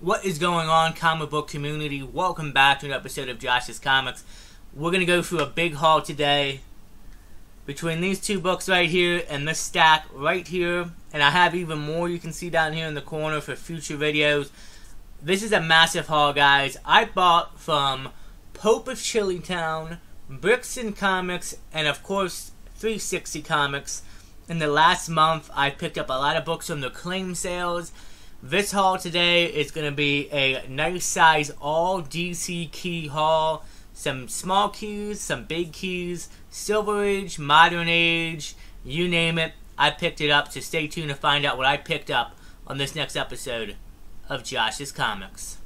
What is going on, comic book community? Welcome back to an episode of Josh's Comics. We're going to go through a big haul today between these two books right here and this stack right here. And I have even more you can see down here in the corner for future videos. This is a massive haul, guys. I bought from Pope of Chilitown, Brixton Comics, and of course 360 Comics. In the last month, I picked up a lot of books from the claim sales this haul today is going to be a nice size all DC key haul. Some small keys, some big keys, Silver Age, Modern Age, you name it. I picked it up, so stay tuned to find out what I picked up on this next episode of Josh's Comics.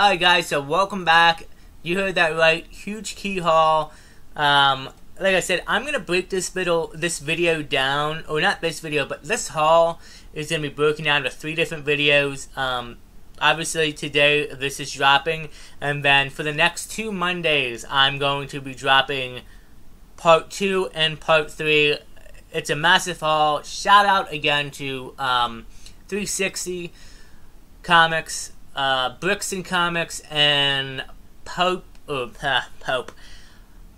Alright guys, so welcome back. You heard that right. Huge key haul. Um, like I said, I'm gonna break this video this video down, or not this video, but this haul is gonna be broken down into three different videos. Um, obviously today this is dropping, and then for the next two Mondays, I'm going to be dropping part two and part three. It's a massive haul. Shout out again to um, 360 Comics uh, Brixton Comics and Pope, oh, uh, Pope,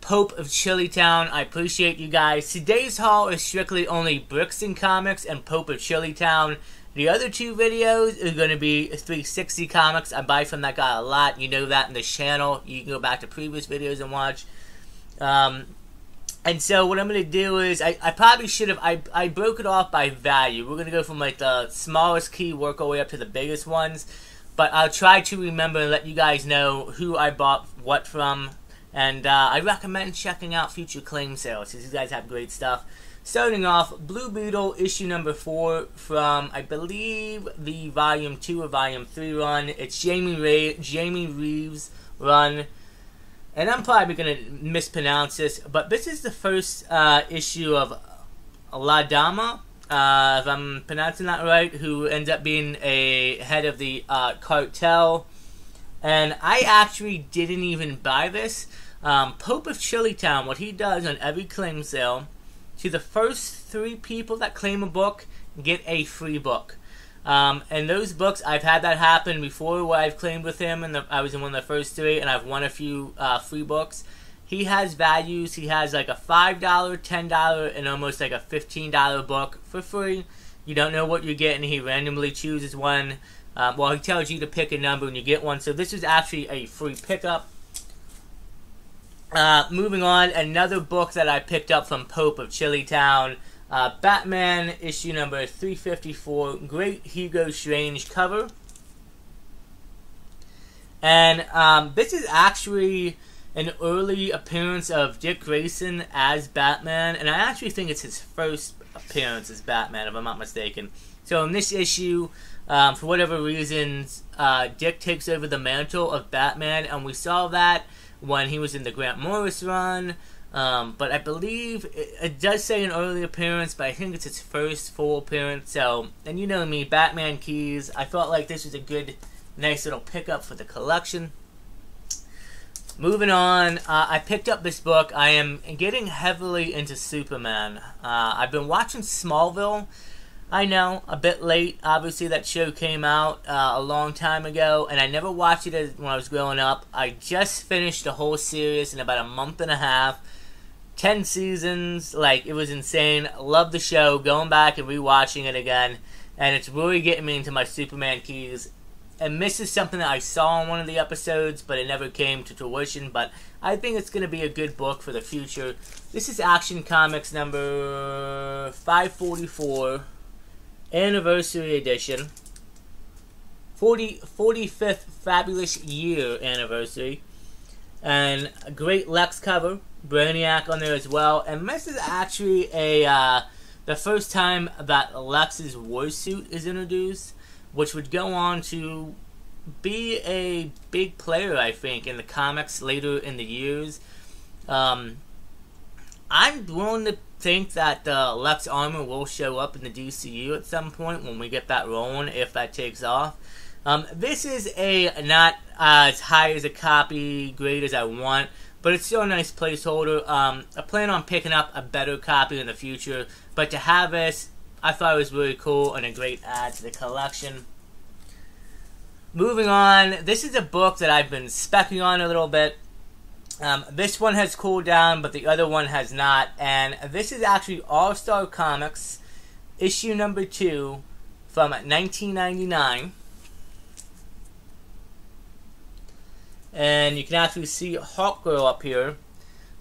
Pope of Chilitown. I appreciate you guys. Today's haul is strictly only Brixton Comics and Pope of Chilitown. The other two videos are going to be 360 Comics. I buy from that guy a lot. You know that in the channel. You can go back to previous videos and watch. Um, and so what I'm going to do is, I, I probably should have, I, I broke it off by value. We're going to go from like the smallest key, work our way up to the biggest ones. But I'll try to remember and let you guys know who I bought what from. And uh, I recommend checking out future claim sales because you guys have great stuff. Starting off, Blue Beetle issue number four from I believe the volume two or volume three run. It's Jamie Ray, Jamie Reyes run, and I'm probably gonna mispronounce this, but this is the first uh, issue of La Dama uh, if I'm pronouncing that right, who ends up being a head of the uh, cartel. And I actually didn't even buy this. Um, Pope of Chilitown, what he does on every claim sale, to the first three people that claim a book, get a free book. Um, and those books, I've had that happen before where I've claimed with him, and I was in one of the first three, and I've won a few uh, free books he has values. He has like a $5, $10, and almost like a $15 book for free. You don't know what you're getting. He randomly chooses one. Um, well, he tells you to pick a number and you get one. So this is actually a free pickup. Uh, moving on, another book that I picked up from Pope of Chilitown. Uh, Batman issue number 354. Great Hugo Strange cover. And um, this is actually an early appearance of Dick Grayson as Batman, and I actually think it's his first appearance as Batman, if I'm not mistaken. So in this issue, um, for whatever reasons, uh, Dick takes over the mantle of Batman, and we saw that when he was in the Grant Morris run. Um, but I believe it, it, does say an early appearance, but I think it's his first full appearance. So, and you know me, Batman keys. I felt like this was a good, nice little pickup for the collection. Moving on, uh, I picked up this book. I am getting heavily into Superman. Uh, I've been watching Smallville. I know, a bit late. Obviously, that show came out uh, a long time ago, and I never watched it when I was growing up. I just finished the whole series in about a month and a half. Ten seasons, like, it was insane. Love the show. Going back and rewatching it again, and it's really getting me into my Superman keys and this is something that I saw in one of the episodes, but it never came to fruition. But I think it's going to be a good book for the future. This is Action Comics number 544, Anniversary Edition. 40, 45th Fabulous Year Anniversary. And a great Lex cover. Brainiac on there as well. And this is actually a uh, the first time that Lex's war suit is introduced which would go on to be a big player, I think, in the comics later in the years. Um, I'm willing to think that uh, Lex Armor will show up in the DCU at some point when we get that rolling, if that takes off. Um, this is a not as high as a copy grade as I want, but it's still a nice placeholder. Um, I plan on picking up a better copy in the future, but to have this, I thought it was really cool and a great add to the collection. Moving on, this is a book that I've been specking on a little bit. Um, this one has cooled down, but the other one has not. And this is actually All Star Comics, issue number two from 1999. And you can actually see Hawkgirl up here.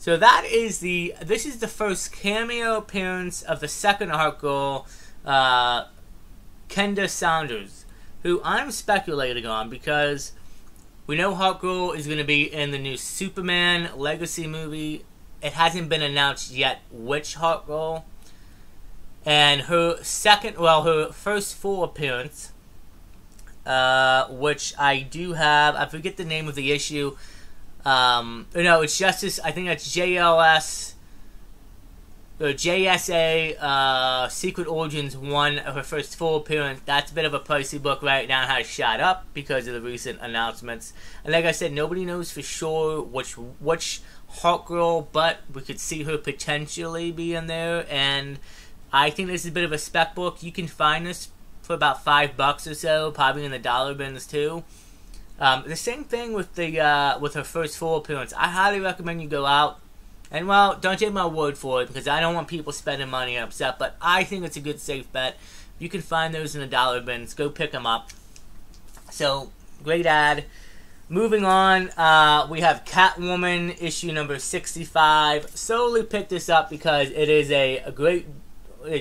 So that is the, this is the first cameo appearance of the second Hawkgirl, uh, Kendra Saunders, who I'm speculating on because we know Hawkgirl is going to be in the new Superman Legacy movie. It hasn't been announced yet which Hawkgirl. And her second, well, her first full appearance, uh, which I do have, I forget the name of the issue. Um, no, it's Justice, I think that's JLS the JSA uh, Secret Origins 1, of her first full appearance, that's a bit of a pricey book right now, has shot up because of the recent announcements. And like I said, nobody knows for sure which which Hawkgirl, but we could see her potentially be in there. And I think this is a bit of a spec book. You can find this for about five bucks or so, probably in the dollar bins too. Um, the same thing with the uh, with her first full appearance. I highly recommend you go out and well, don't take my word for it because I don't want people spending money upset, but I think it's a good safe bet. You can find those in the dollar bins. Go pick them up. So, great ad. Moving on, uh, we have Catwoman issue number 65. Solely picked this up because it is a, a great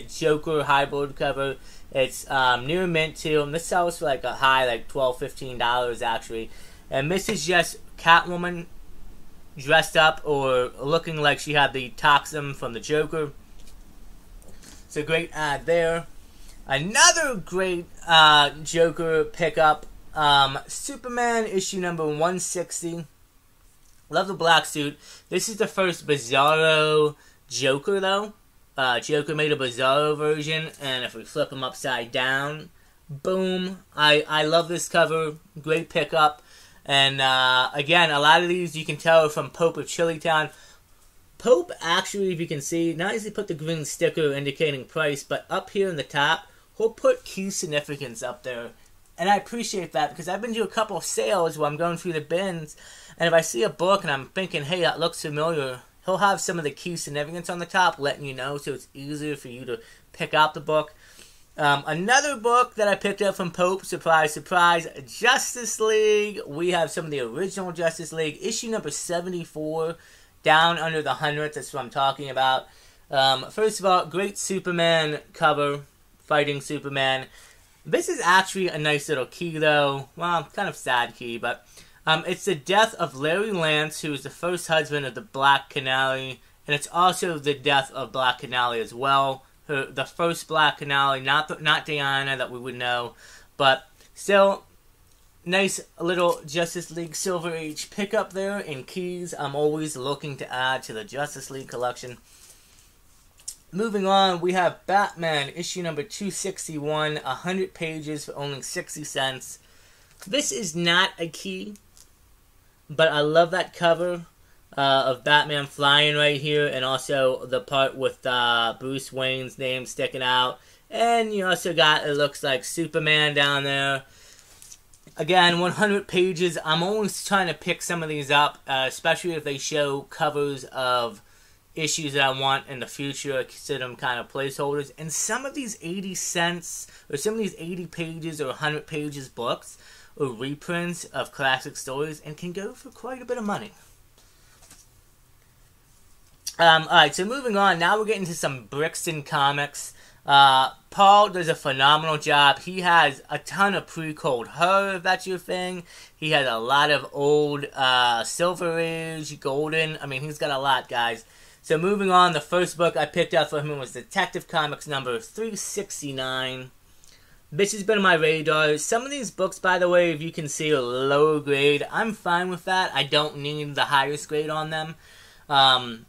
Joker hybrid cover. It's um, near mint too, and this sells for like a high, like $12 $15 actually. And this is just Catwoman dressed up or looking like she had the toxin from the Joker. It's a great ad there. Another great uh, Joker pickup um, Superman issue number 160. Love the black suit. This is the first Bizarro Joker, though. Uh, Joker made a Bizarro version, and if we flip him upside down, boom. I, I love this cover. Great pickup. And uh, again, a lot of these you can tell from Pope of Chilitown. Pope actually, if you can see, not only put the green sticker indicating price, but up here in the top, he'll put key significance up there. And I appreciate that because I've been to a couple of sales where I'm going through the bins, and if I see a book and I'm thinking, hey, that looks familiar, he'll have some of the key significance on the top letting you know so it's easier for you to pick out the book. Um, another book that I picked up from Pope, surprise, surprise, Justice League. We have some of the original Justice League, issue number 74, down under the hundredth. That's what I'm talking about. Um, first of all, great Superman cover, fighting Superman. This is actually a nice little key, though. Well, kind of sad key, but um, it's the death of Larry Lance, who was the first husband of the Black Canary, and it's also the death of Black Canary as well her, the first Black Canary, not the, not Dinah that we would know, but still nice little Justice League Silver Age pickup there in keys. I'm always looking to add to the Justice League collection. Moving on, we have Batman issue number 261, 100 pages for only 60 cents. This is not a key, but I love that cover uh, of Batman flying right here, and also the part with uh, Bruce Wayne's name sticking out. And you also got, it looks like Superman down there. Again, 100 pages. I'm always trying to pick some of these up, uh, especially if they show covers of issues that I want in the future. I consider them kind of placeholders. And some of these 80 cents, or some of these 80 pages or 100 pages books, or reprints of classic stories, and can go for quite a bit of money. Um, Alright, so moving on, now we're getting to some Brixton comics. Uh, Paul does a phenomenal job. He has a ton of pre code horror, if that's your thing. He has a lot of old uh, Silver Age, Golden. I mean, he's got a lot, guys. So moving on, the first book I picked up for him was Detective Comics number 369. This has been my radar. Some of these books, by the way, if you can see, a lower grade. I'm fine with that. I don't need the highest grade on them. Um,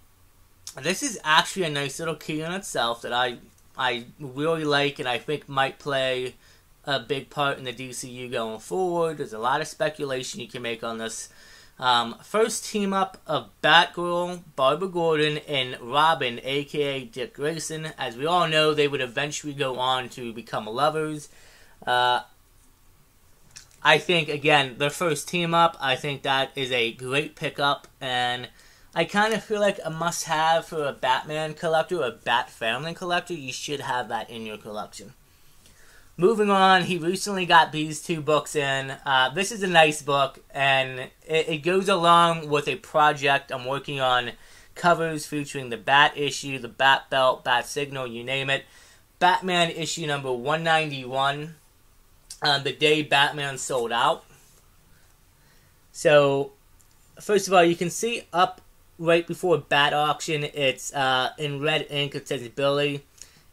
this is actually a nice little key in itself that I I really like and I think might play a big part in the DCU going forward. There's a lot of speculation you can make on this. Um, first team up of Batgirl, Barbara Gordon, and Robin, aka Dick Grayson. As we all know, they would eventually go on to become lovers. Uh, I think, again, their first team up, I think that is a great pickup, and I kind of feel like a must have for a Batman collector, a Bat family collector. You should have that in your collection. Moving on, he recently got these two books in. Uh, this is a nice book, and it, it, goes along with a project I'm working on covers featuring the Bat issue, the Bat Belt, Bat Signal, you name it. Batman issue number 191, um, the day Batman sold out. So, first of all, you can see up right before Bat Auction, it's uh, in red ink, it says Billy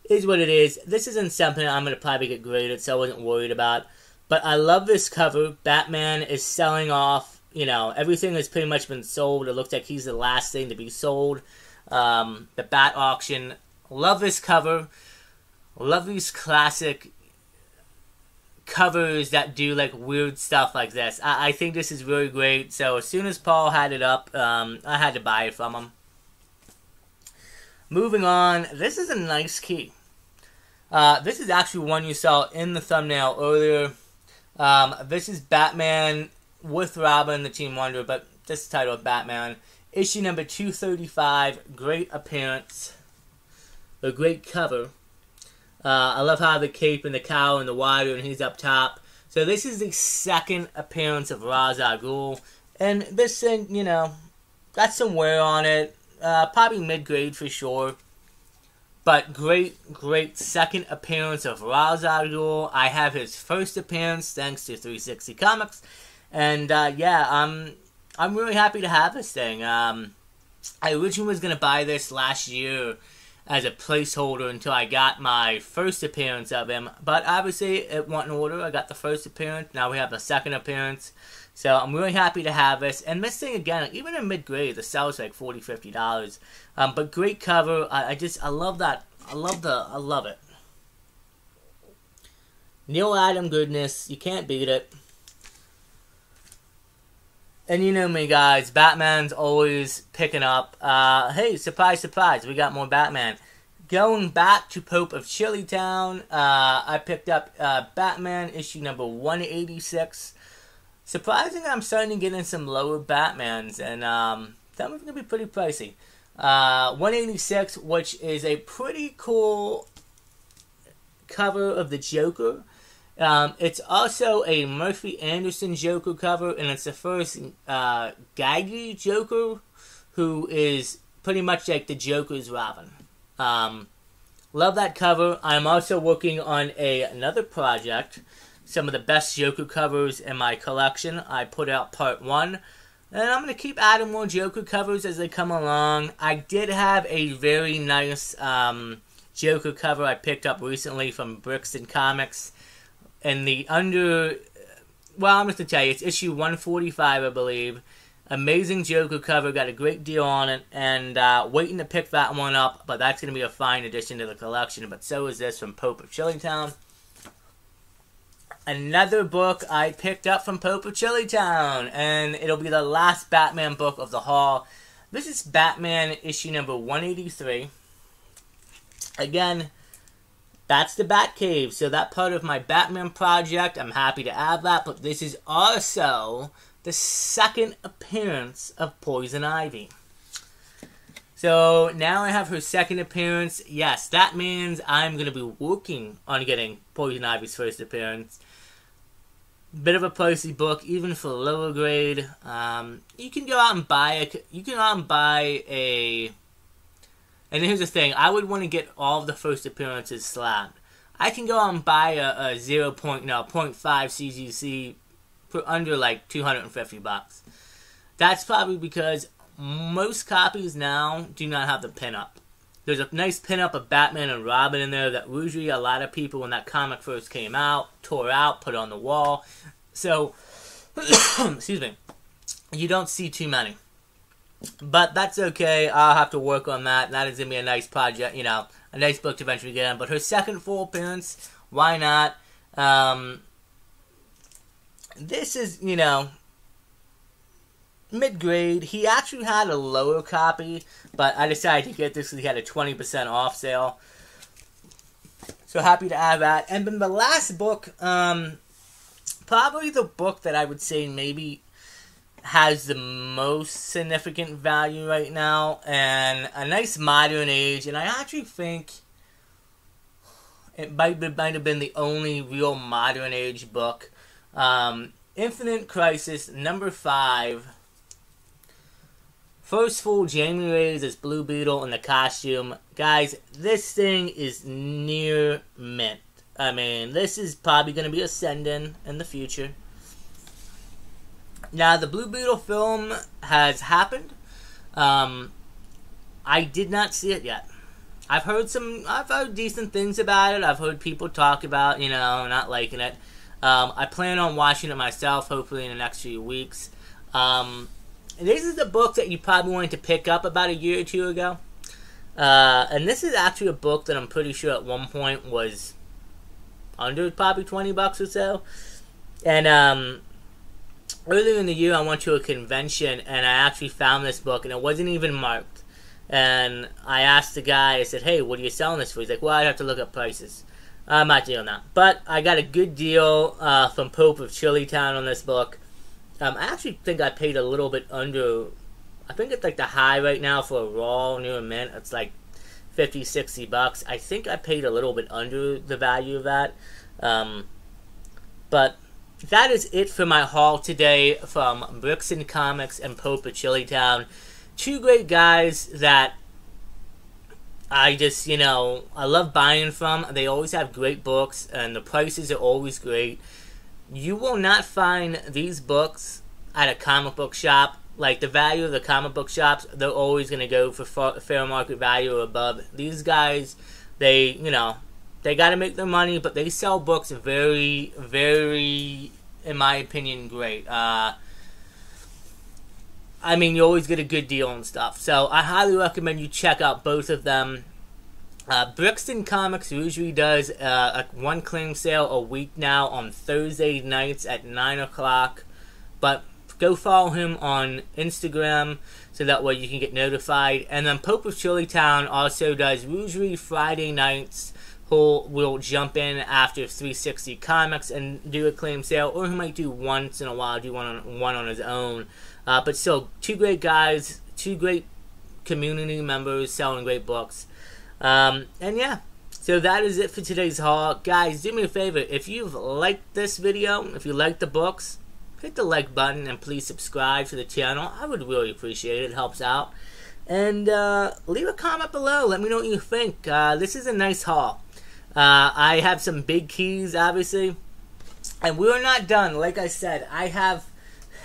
is what it is. This isn't something I'm going to probably get graded, so I wasn't worried about. But I love this cover. Batman is selling off, you know, everything has pretty much been sold. It looks like he's the last thing to be sold. Um, the Bat Auction. Love this cover. Love these classic covers that do like weird stuff like this. I, I think this is really great. So as soon as Paul had it up, um, I had to buy it from him. Moving on, this is a nice key. Uh, this is actually one you saw in the thumbnail earlier. Um, this is Batman with Robin, the Teen Wonder, but this is titled Batman. Issue number 235, great appearance. A great cover. Uh, I love how the cape and the cow and the water and he's up top. So this is the second appearance of Ra's al Ghul. And this thing, you know, got some wear on it. Uh, probably mid-grade for sure. But great, great second appearance of Ra's al Ghul. I have his first appearance thanks to 360 Comics, and uh, yeah, I'm I'm really happy to have this thing. Um, I originally was gonna buy this last year as a placeholder until I got my first appearance of him, but obviously it went in order. I got the first appearance. Now we have the second appearance. So I'm really happy to have this. And this thing again, even in mid grade, the sells like 40 50 dollars. Um, but great cover. I, I, just I love that. I love the I love it. Neil Adam goodness, you can't beat it. And you know me, guys. Batman's always picking up. Uh, hey, surprise, surprise! We got more Batman. Going back to Pope of Chilitown, uh, I picked up uh, Batman issue number 186. Surprisingly, I'm starting to get in some lower Batmans, and um, that one's gonna be pretty pricey. Uh, 186, which is a pretty cool cover of the Joker. Um, it's also a Murphy Anderson Joker cover, and it's the first uh, Gaggy Joker, who is pretty much like the Joker's Robin. Um, love that cover. I'm also working on a another project some of the best Joker covers in my collection. I put out part one. And I'm going to keep adding more Joker covers as they come along. I did have a very nice um, Joker cover I picked up recently from Brixton Comics. And the under. Well, I'm just going to tell you, it's issue 145, I believe. Amazing Joker cover, got a great deal on it, and uh, waiting to pick that one up, but that's going to be a fine addition to the collection. But so is this from Pope of Chilitown another book I picked up from Pope of Chilitown, and it'll be the last Batman book of the haul. This is Batman issue number 183. Again, that's the Batcave, so that part of my Batman project, I'm happy to add that, but this is also the second appearance of Poison Ivy. So now I have her second appearance. Yes, that means I'm going to be working on getting Poison Ivy's first appearance bit of a pricey book, even for lower grade. Um, you can go out and buy a, you can go out and buy a. And here's the thing: I would want to get all of the first appearances slabbed. I can go out and buy a, a 0. Point, no, 0.5 CGC for under like 250 bucks. That's probably because most copies now do not have the pinup. There's a nice pinup of Batman and Robin in there that usually a lot of people, when that comic first came out, tore out, put on the wall. So, excuse me, you don't see too many. But that's okay. I'll have to work on that. That is going to be a nice project, you know, a nice book to eventually get in. But her second full appearance, why not? Um, this is, you know, mid grade. He actually had a lower copy, but I decided to get this because he had a 20% off sale. So happy to have that. And then the last book, um, probably the book that I would say maybe has the most significant value right now, and a nice modern age. And I actually think it might, be, might have been the only real modern age book. Um, Infinite Crisis number five First full Jamie Reyes as Blue Beetle in the costume. Guys, this thing is near mint. I mean, this is probably going to be ascending in the future. Now, the Blue Beetle film has happened. Um, I did not see it yet. I've heard some, I've heard decent things about it. I've heard people talk about, you know, not liking it. Um, I plan on watching it myself, hopefully in the next few weeks. Um, this is the book that you probably wanted to pick up about a year or two ago. Uh, and this is actually a book that I'm pretty sure at one point was under probably 20 bucks or so. And um, earlier in the year, I went to a convention and I actually found this book, and it wasn't even marked. And I asked the guy, I said, hey, what are you selling this for? He's like, well, I'd have to look up prices. I'm not doing that. But I got a good deal uh, from Pope of Chilitown on this book. Um, I actually think I paid a little bit under. I think it's like the high right now for a raw new mint. It's like 50, 60 bucks. I think I paid a little bit under the value of that. Um, but that is it for my haul today from Brixton Comics and Pope of Chilitown. Two great guys that I just, you know, I love buying from. They always have great books, and the prices are always great you will not find these books at a comic book shop. Like the value of the comic book shops, they're always going to go for fair market value or above. These guys, they, you know, they got to make their money, but they sell books very, very, in my opinion, great. Uh, I mean, you always get a good deal and stuff. So I highly recommend you check out both of them. Uh, Brixton Comics usually does uh, a one claim sale a week now on Thursday nights at 9 o'clock. But go follow him on Instagram so that way you can get notified. And then Pope of Chilitown also does usually Friday nights. Who will jump in after 360 Comics and do a claim sale, or he might do once in a while, do one on, one on his own. Uh, but still, two great guys, two great community members selling great books. Um, and yeah, so that is it for today's haul. Guys, do me a favor. If you've liked this video, if you like the books, hit the like button and please subscribe to the channel. I would really appreciate it. It helps out. And uh, leave a comment below. Let me know what you think. Uh, this is a nice haul. Uh, I have some big keys, obviously. And we're not done. Like I said, I have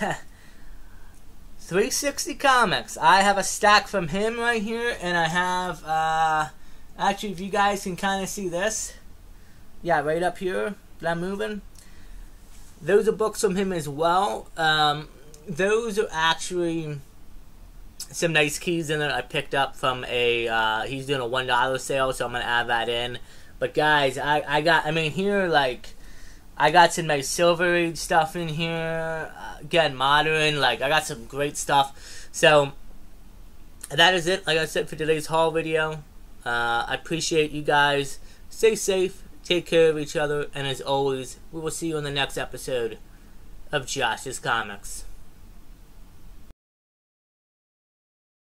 360 comics. I have a stack from him right here. And I have... Actually, if you guys can kind of see this, yeah, right up here that moving, those are books from him as well. Um, those are actually some nice keys in there I picked up from a, uh, he's doing a $1 sale, so I'm to add that in. But guys, I, I got, I mean, here, like, I got some nice Silver Age stuff in here. Uh, again, modern, like, I got some great stuff. So, that is it, like I said, for today's haul video. Uh, I appreciate you guys. Stay safe, take care of each other, and as always, we will see you in the next episode of Josh's Comics.